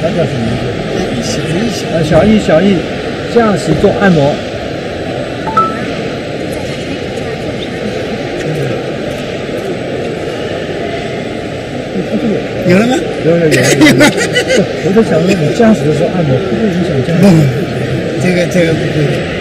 那叫什么名字？小小呃，小易，小易，驾驶做按摩。有了吗？有有有有。我在想说，你驾驶的时候按摩会不会影响驾驶？这个这个不会。